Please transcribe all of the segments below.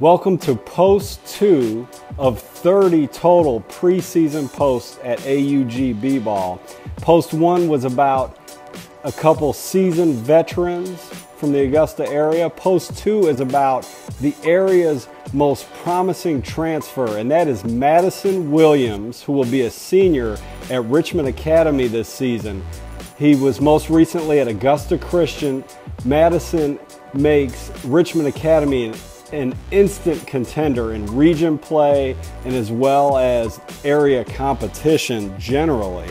Welcome to post two of 30 total preseason posts at AUG B-Ball. Post one was about a couple seasoned veterans from the Augusta area. Post two is about the area's most promising transfer, and that is Madison Williams, who will be a senior at Richmond Academy this season. He was most recently at Augusta Christian. Madison makes Richmond Academy an, an instant contender in region play and as well as area competition generally.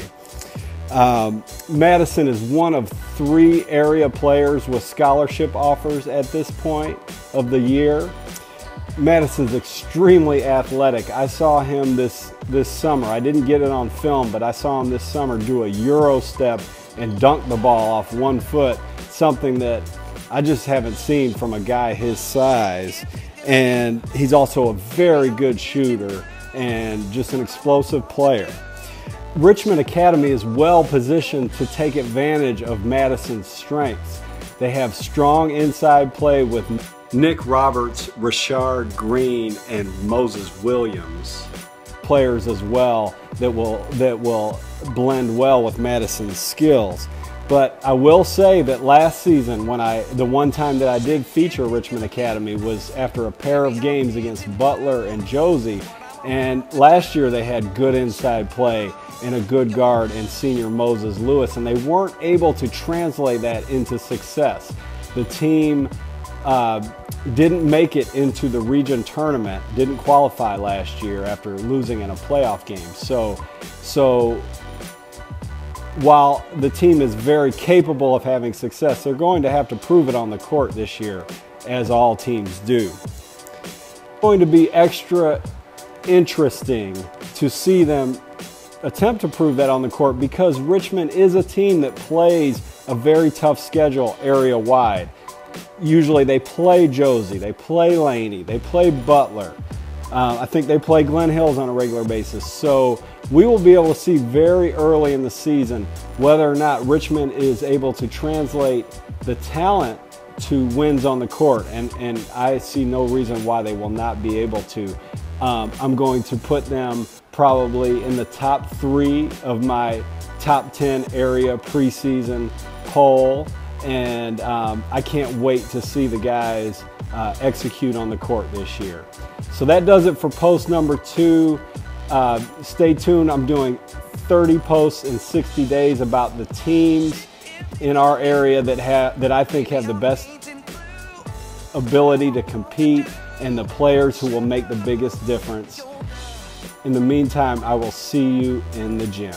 Um, Madison is one of three area players with scholarship offers at this point of the year. Madison's extremely athletic. I saw him this this summer. I didn't get it on film, but I saw him this summer do a euro step and dunk the ball off one foot, something that I just haven't seen from a guy his size. And he's also a very good shooter and just an explosive player. Richmond Academy is well positioned to take advantage of Madison's strengths. They have strong inside play with Nick Roberts, Richard Green, and Moses Williams. Players as well that will that will blend well with Madison's skills. But I will say that last season, when I the one time that I did feature Richmond Academy was after a pair of games against Butler and Josey, and last year they had good inside play and a good guard in senior Moses Lewis, and they weren't able to translate that into success. The team uh, didn't make it into the region tournament, didn't qualify last year after losing in a playoff game. So, so while the team is very capable of having success, they're going to have to prove it on the court this year, as all teams do. It's going to be extra interesting to see them attempt to prove that on the court because Richmond is a team that plays a very tough schedule area wide. Usually they play Josey, they play Laney, they play Butler. Uh, I think they play Glenn Hills on a regular basis. So we will be able to see very early in the season whether or not Richmond is able to translate the talent to wins on the court. And, and I see no reason why they will not be able to. Um, I'm going to put them probably in the top three of my top 10 area preseason poll. And um, I can't wait to see the guys uh, execute on the court this year. So that does it for post number two. Uh, stay tuned. I'm doing 30 posts in 60 days about the teams in our area that have that I think have the best ability to compete and the players who will make the biggest difference. In the meantime, I will see you in the gym.